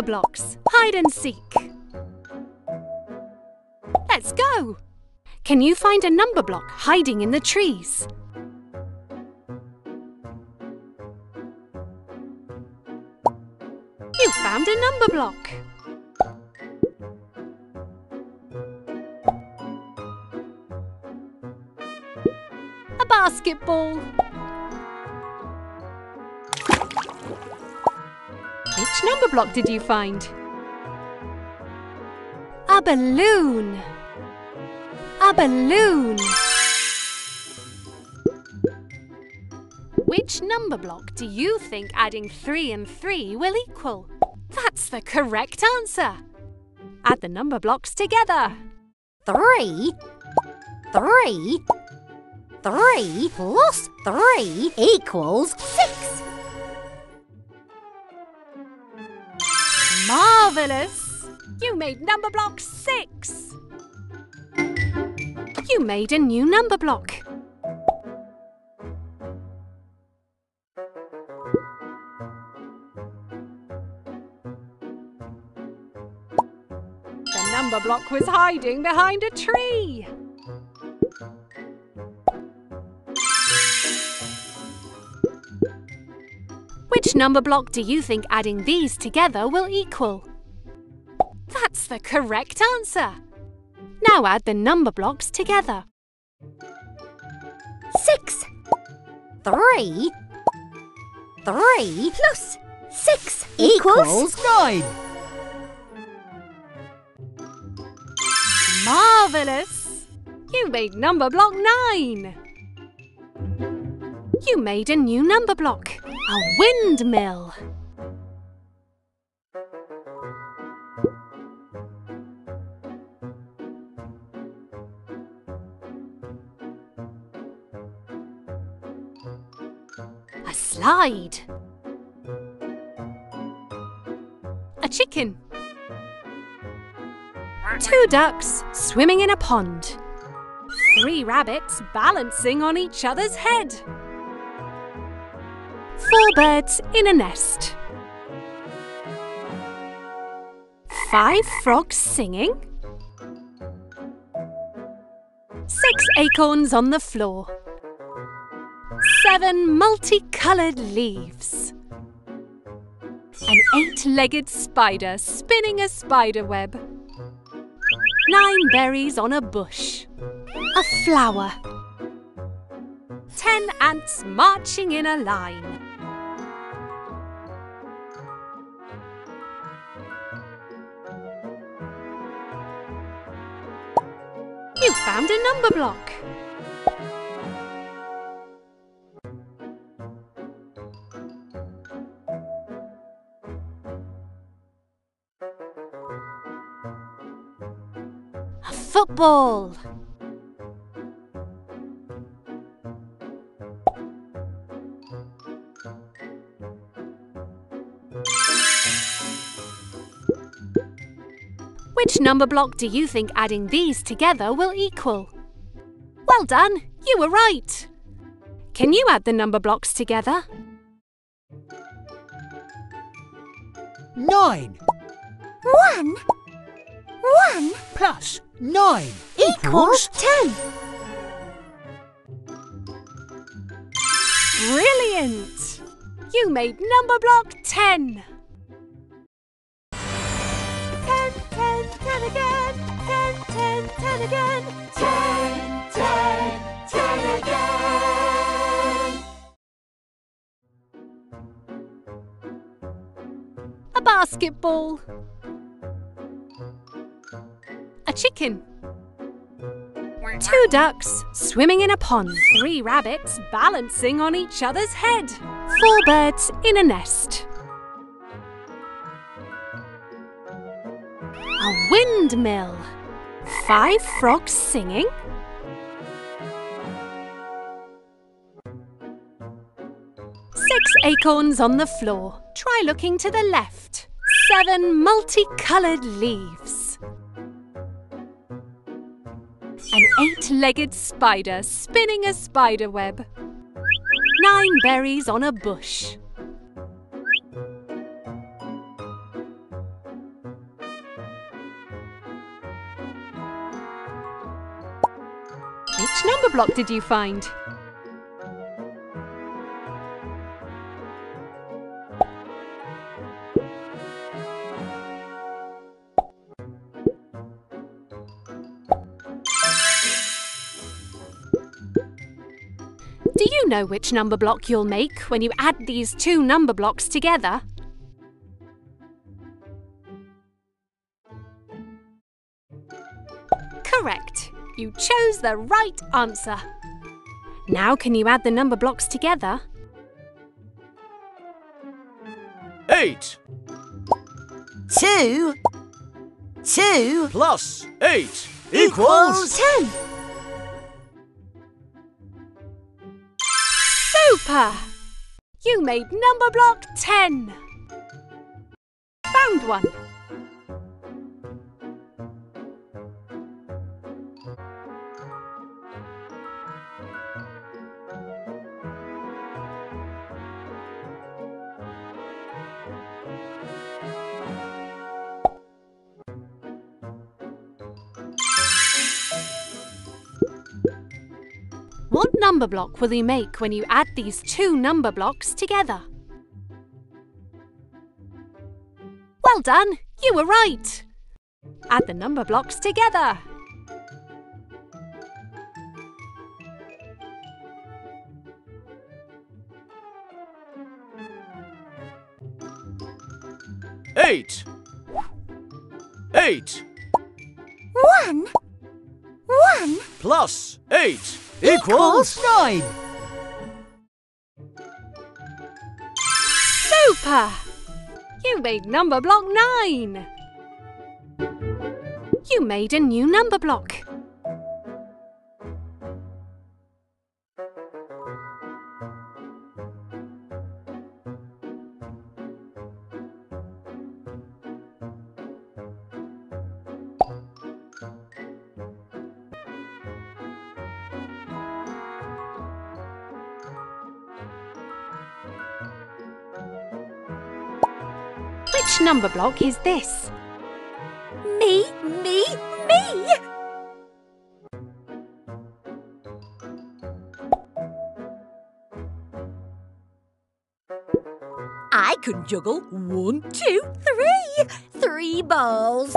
number blocks. Hide and seek. Let's go. Can you find a number block hiding in the trees? You found a number block. A basketball. Which number block did you find? A balloon. A balloon. Which number block do you think adding 3 and 3 will equal? That's the correct answer. Add the number blocks together. Three, three, three plus three equals Marvellous! You made number block 6. You made a new number block. The number block was hiding behind a tree. Number block do you think adding these together will equal? That's the correct answer. Now add the number blocks together. Six. Three, three plus six equals Nine. Marvellous! You made number block 9. You made a new number block, a windmill. A slide. A chicken. Two ducks swimming in a pond. Three rabbits balancing on each other's head. Four birds in a nest. Five frogs singing. Six acorns on the floor. Seven multicoloured leaves. An eight-legged spider spinning a spider web. Nine berries on a bush. A flower. Ten ants marching in a line. Found a number block. A football. Which number block do you think adding these together will equal? Well done, you were right. Can you add the number blocks together? Nine one. One plus nine equals ten. Brilliant! You made number block 10. 10, 10 again. 10, 10, 10 again. 10, 10, 10 again. A basketball. A chicken. Two ducks swimming in a pond. Three rabbits balancing on each other's head. Four birds in a nest. A windmill. Five frogs singing. Six acorns on the floor. Try looking to the left. Seven multicoloured leaves. An eight-legged spider spinning a spider web. Nine berries on a bush. Which number block did you find? Do you know which number block you'll make when you add these two number blocks together? You chose the right answer. Now can you add the number blocks together? Eight Two. Two. plus eight equals. ten. Super! You made number block 10. Found one. Number block will you make when you add these two number blocks together? Well done, you were right. Add the number blocks together. Eight. Eight One. One. plus eight equals. nine. Super! You made number block 9. You made a new number block. Which number block is this? Me, me, me. I can juggle one, two, three. Three balls.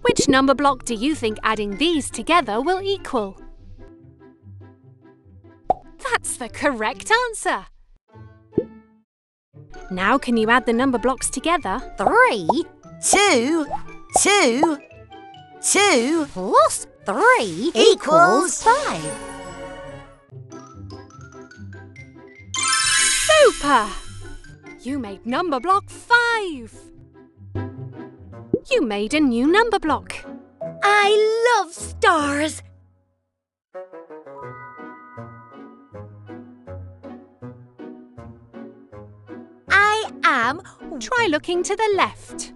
Which number block do you think adding these together will equal? That's the correct answer. Now can you add the number blocks together? Three Two. Two. Two. plus three Equals five. Super! You made number block 5. You made a new number block. I love stars. Am Try looking to the left.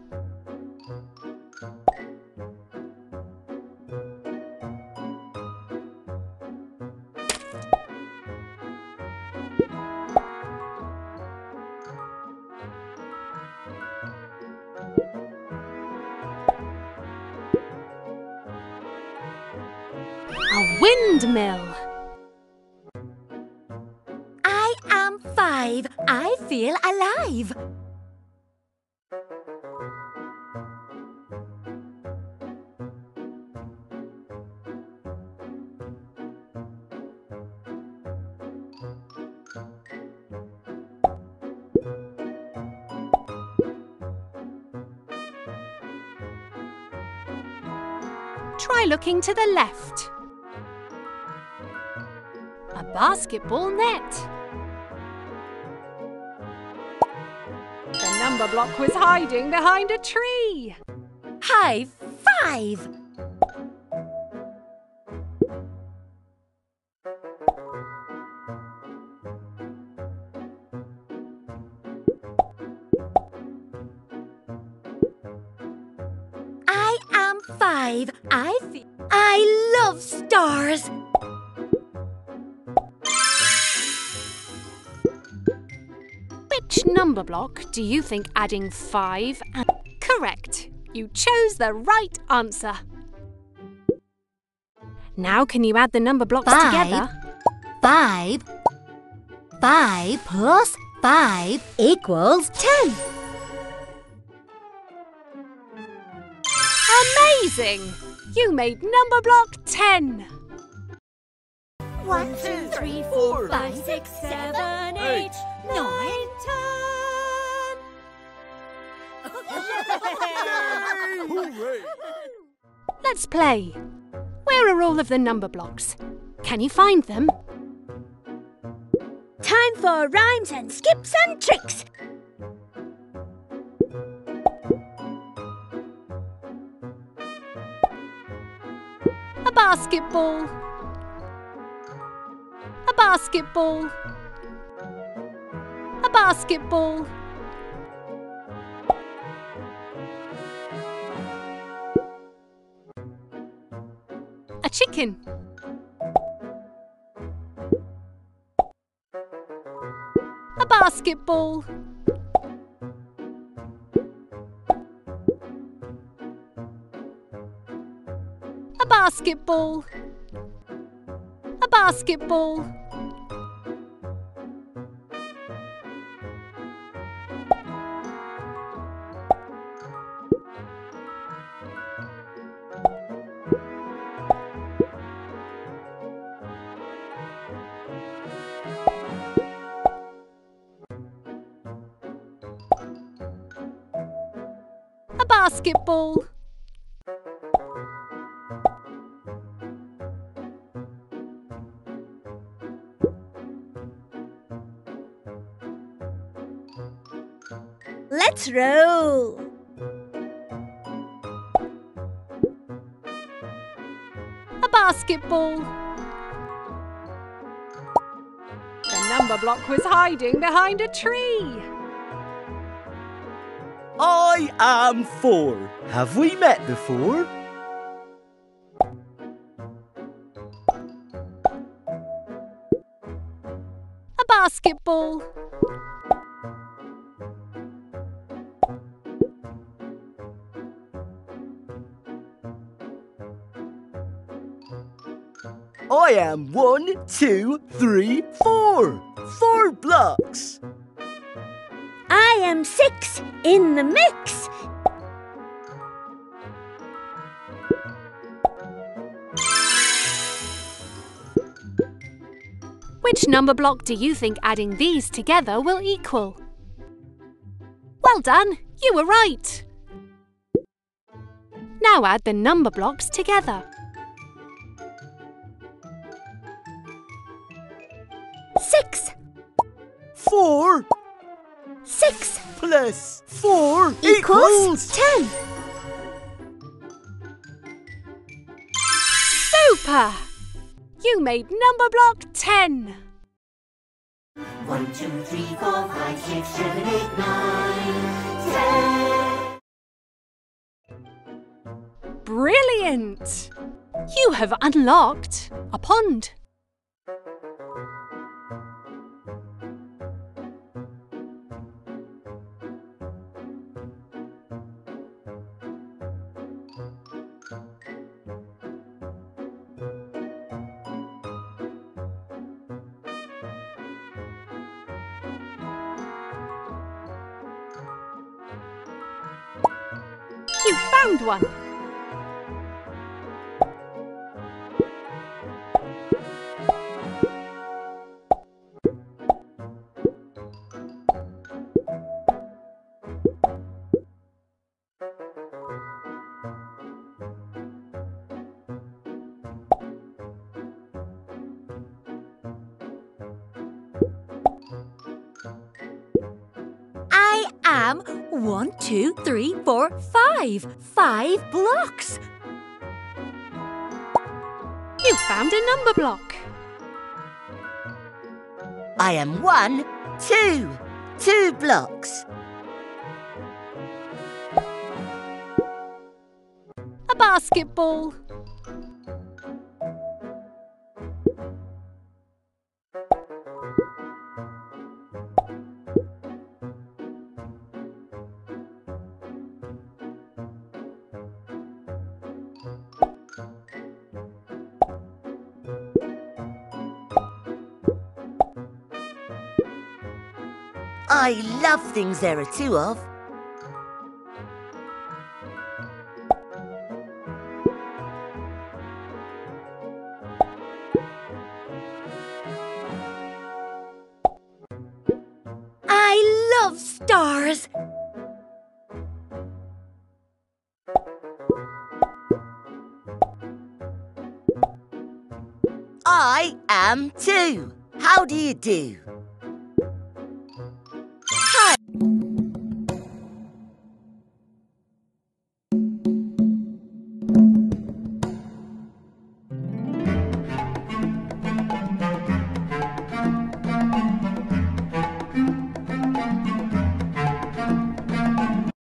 Am five. I feel alive. Try looking to the left. A basketball net. Number block was hiding behind a tree. High five. I am five. I. I love stars. which number block do you think adding 5 and... Correct! You chose the right answer. Now can you add the number blocks five, together? 5 5 plus 5 equals 10. Amazing! You made number block 10. 1, 2, 3, 4, 5, 6, 7, 8, 9, Let's play. Where are all of the number blocks? Can you find them? Time for rhymes and skips and tricks. A basketball. A basketball. A basketball. Chicken. A basketball. A basketball. A basketball. Basketball. Let's roll. A basketball. The number block was hiding behind a tree. I am four. Have we met before? A basketball. I am one, two, three, four. Four blocks. Am six in the mix. Which number block do you think adding these together will equal? Well done, you were right. Now add the number blocks together. Six plus four equals ten. Super! You made number block 10. One, two, three, four, five, six, seven, eight, nine, ten. Brilliant! You have unlocked a pond. You found one. One, two, three, four, five. Five blocks. You found a number block. I am one, two, two blocks. A basketball. I love things there are two of. I love stars. I am two. How do you do?